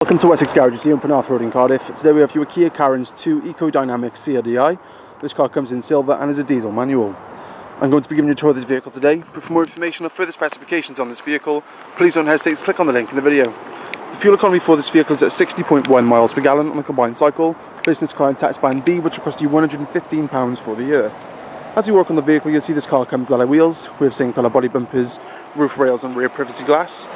Welcome to Wessex Garage, here on Penarth Road in Cardiff. Today we have your Kia Carens 2 Eco-Dynamic CRDI. This car comes in silver and is a diesel manual. I'm going to be giving you a tour of this vehicle today, but for more information or further specifications on this vehicle, please don't hesitate to click on the link in the video. The fuel economy for this vehicle is at 60.1 miles per gallon on a combined cycle, placing this car in tax band B, which will cost you £115 for the year. As you walk on the vehicle, you'll see this car comes with alloy wheels, with same colour body bumpers, roof rails and rear privacy glass,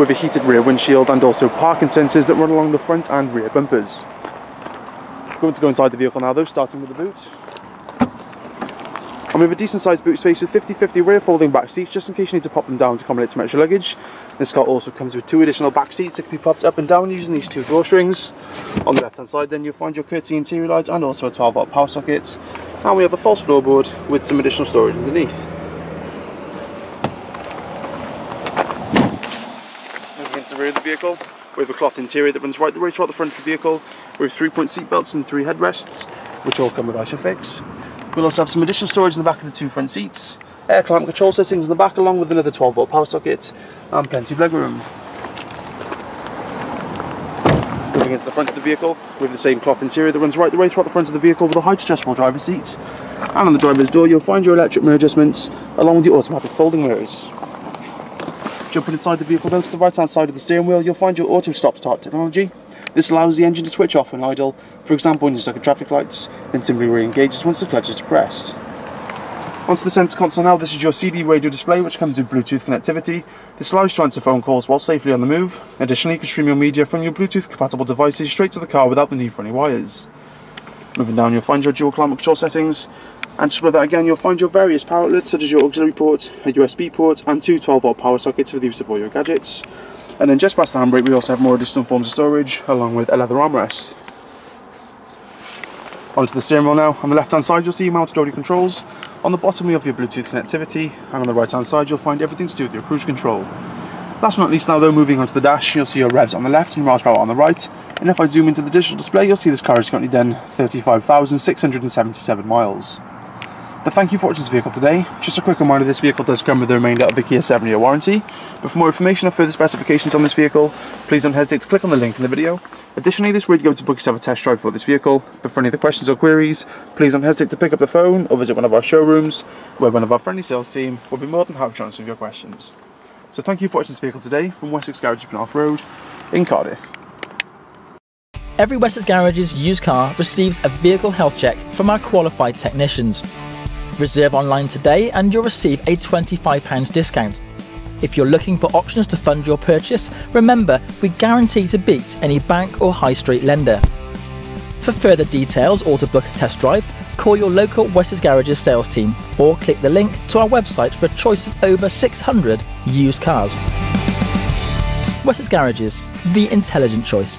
with a heated rear windshield and also parking sensors that run along the front and rear bumpers. Going to go inside the vehicle now though, starting with the boot. And we have a decent sized boot space with 50-50 rear folding back seats just in case you need to pop them down to accommodate some extra luggage. This car also comes with two additional back seats that can be popped up and down using these two drawstrings. On the left hand side then you'll find your courtesy interior lights and also a 12 volt power socket. And we have a false floorboard with some additional storage underneath. The rear of the vehicle We have a cloth interior that runs right the way throughout the front of the vehicle We have three-point seat belts and three headrests which all come with ISOFIX. We'll also have some additional storage in the back of the two front seats, air climate control settings in the back along with another 12 volt power socket and plenty of legroom. Moving into the front of the vehicle we have the same cloth interior that runs right the way throughout the front of the vehicle with a height adjustable driver's seat and on the driver's door you'll find your electric mirror adjustments along with the automatic folding mirrors. Jumping inside the vehicle though to the right hand side of the steering wheel you'll find your auto stop start technology. This allows the engine to switch off when idle, for example when you're stuck at traffic lights, then simply re-engages once the clutch is depressed. Onto the centre console now, this is your CD radio display which comes with Bluetooth connectivity. This allows you to answer phone calls while safely on the move. Additionally you can stream your media from your Bluetooth compatible devices straight to the car without the need for any wires. Moving down you'll find your dual climate control settings, and just below that again, you'll find your various power outlets, such as your auxiliary port, a USB port, and two 12 volt power sockets for the use of all your gadgets. And then just past the handbrake, we also have more additional forms of storage, along with a leather armrest. Onto the steering wheel now. On the left hand side, you'll see mounted audio controls. On the bottom, we have your Bluetooth connectivity, and on the right hand side, you'll find everything to do with your cruise control. Last but not least now though, moving onto the dash, you'll see your revs on the left and miles hour on the right. And if I zoom into the digital display, you'll see this car has currently done 35,677 miles. But thank you for watching this vehicle today. Just a quick reminder, this vehicle does come with the remainder of the Kia 7 year warranty. But for more information or further specifications on this vehicle, please don't hesitate to click on the link in the video. Additionally, this would go to book yourself a test drive for this vehicle. But for any other questions or queries, please don't hesitate to pick up the phone or visit one of our showrooms, where one of our friendly sales team will be more than happy to answer your questions. So thank you for watching this vehicle today from Wessex Garage Penarth Road in Cardiff. Every Wessex Garage's used car receives a vehicle health check from our qualified technicians. Reserve online today and you'll receive a £25 discount. If you're looking for options to fund your purchase, remember we guarantee to beat any bank or high street lender. For further details or to book a test drive, call your local Wessex Garages sales team or click the link to our website for a choice of over 600 used cars. Wessex Garages, the intelligent choice.